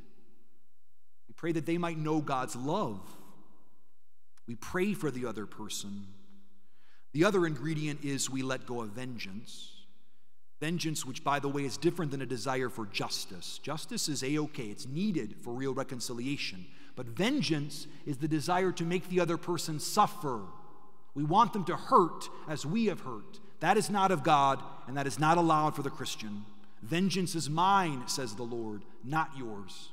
We pray that they might know God's love. We pray for the other person. The other ingredient is we let go of vengeance. Vengeance, which, by the way, is different than a desire for justice. Justice is A OK, it's needed for real reconciliation. But vengeance is the desire to make the other person suffer. We want them to hurt as we have hurt. That is not of God, and that is not allowed for the Christian. Vengeance is mine, says the Lord, not yours.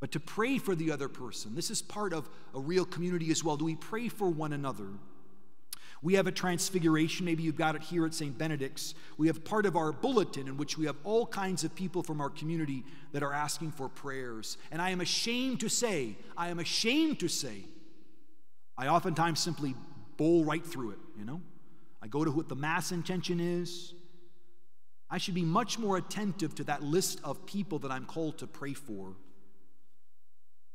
But to pray for the other person, this is part of a real community as well. Do we pray for one another? We have a transfiguration. Maybe you've got it here at St. Benedict's. We have part of our bulletin in which we have all kinds of people from our community that are asking for prayers. And I am ashamed to say, I am ashamed to say, I oftentimes simply bowl right through it, you know? I go to what the Mass intention is. I should be much more attentive to that list of people that I'm called to pray for.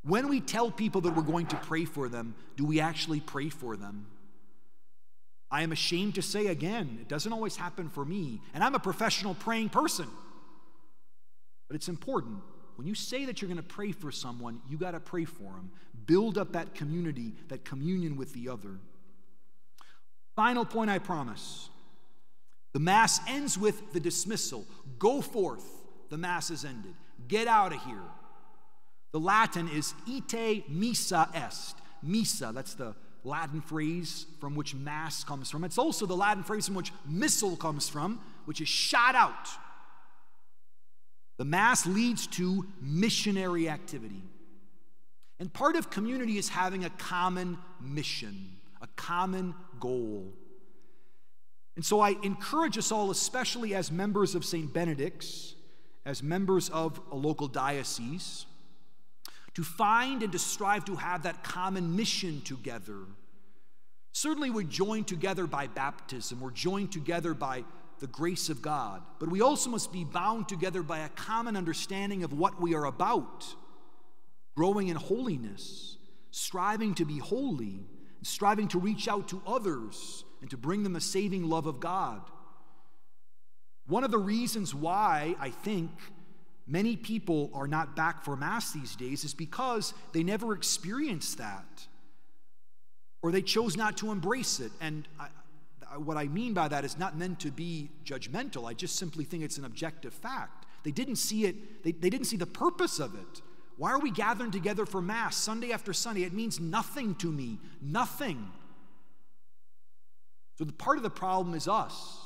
When we tell people that we're going to pray for them, do we actually pray for them? I am ashamed to say again, it doesn't always happen for me, and I'm a professional praying person. But it's important. When you say that you're going to pray for someone, you got to pray for them. Build up that community, that communion with the other. Final point I promise. The Mass ends with the dismissal. Go forth. The Mass is ended. Get out of here. The Latin is ite missa est. Missa, that's the Latin phrase from which Mass comes from. It's also the Latin phrase from which missile comes from, which is shot out. The Mass leads to missionary activity. And part of community is having a common mission, a common goal. And so I encourage us all, especially as members of St. Benedict's, as members of a local diocese, to find and to strive to have that common mission together. Certainly, we're joined together by baptism, we're joined together by the grace of God, but we also must be bound together by a common understanding of what we are about growing in holiness, striving to be holy, striving to reach out to others and to bring them the saving love of God. One of the reasons why I think many people are not back for Mass these days is because they never experienced that or they chose not to embrace it. And I, what I mean by that is not meant to be judgmental. I just simply think it's an objective fact. They didn't see it, they, they didn't see the purpose of it. Why are we gathering together for Mass Sunday after Sunday? It means nothing to me. Nothing. So, the part of the problem is us.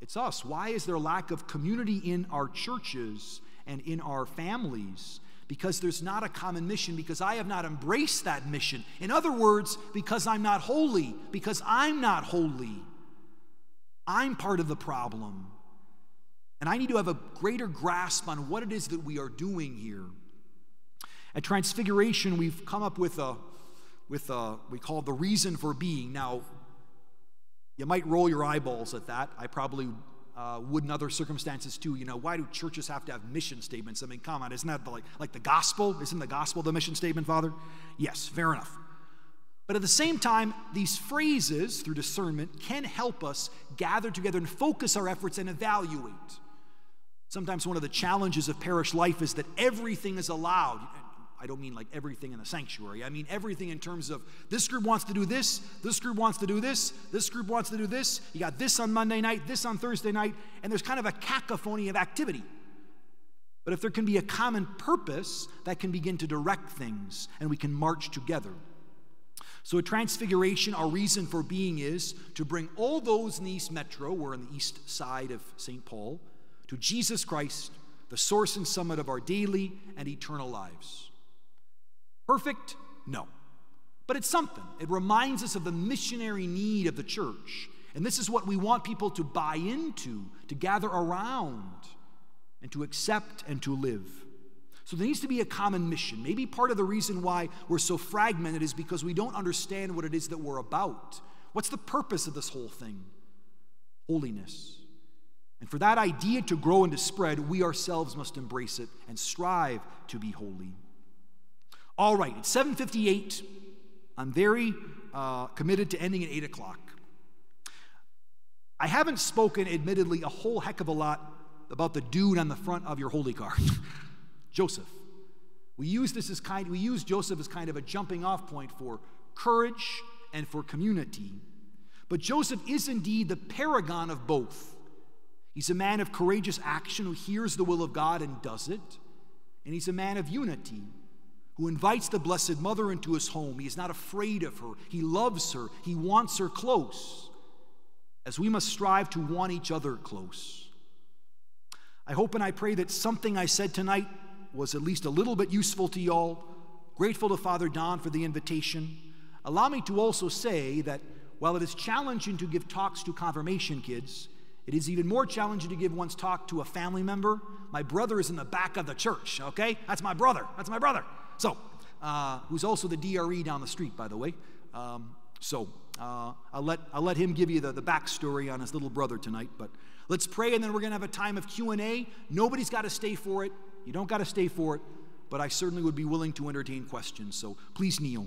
It's us. Why is there a lack of community in our churches and in our families? Because there's not a common mission, because I have not embraced that mission. In other words, because I'm not holy, because I'm not holy. I'm part of the problem. And I need to have a greater grasp on what it is that we are doing here. At Transfiguration, we've come up with a, with a, we call the reason for being. Now, you might roll your eyeballs at that. I probably uh, would in other circumstances too. You know, why do churches have to have mission statements? I mean, come on, isn't that like, like the gospel? Isn't the gospel the mission statement, Father? Yes, fair enough. But at the same time, these phrases, through discernment, can help us gather together and focus our efforts and evaluate. Sometimes one of the challenges of parish life is that everything is allowed. I don't mean like everything in the sanctuary. I mean everything in terms of this group wants to do this, this group wants to do this, this group wants to do this. You got this on Monday night, this on Thursday night, and there's kind of a cacophony of activity. But if there can be a common purpose, that can begin to direct things and we can march together. So, at Transfiguration, our reason for being is to bring all those in the East Metro, we're on the east side of St. Paul, to Jesus Christ, the source and summit of our daily and eternal lives. Perfect? No. But it's something. It reminds us of the missionary need of the church. And this is what we want people to buy into, to gather around, and to accept and to live. So there needs to be a common mission. Maybe part of the reason why we're so fragmented is because we don't understand what it is that we're about. What's the purpose of this whole thing? Holiness. And for that idea to grow and to spread, we ourselves must embrace it and strive to be holy. All right, it's 7:58. I'm very uh, committed to ending at 8 o'clock. I haven't spoken, admittedly, a whole heck of a lot about the dude on the front of your holy card, [LAUGHS] Joseph. We use this as kind. We use Joseph as kind of a jumping off point for courage and for community. But Joseph is indeed the paragon of both. He's a man of courageous action who hears the will of God and does it, and he's a man of unity who invites the Blessed Mother into his home. He is not afraid of her, he loves her, he wants her close, as we must strive to want each other close. I hope and I pray that something I said tonight was at least a little bit useful to y'all. Grateful to Father Don for the invitation. Allow me to also say that while it is challenging to give talks to confirmation kids, it is even more challenging to give one's talk to a family member. My brother is in the back of the church, okay? That's my brother. That's my brother. So, uh, who's also the DRE down the street, by the way. Um, so, uh, I'll, let, I'll let him give you the, the backstory on his little brother tonight. But let's pray, and then we're going to have a time of Q&A. Nobody's got to stay for it. You don't got to stay for it, but I certainly would be willing to entertain questions. So please kneel.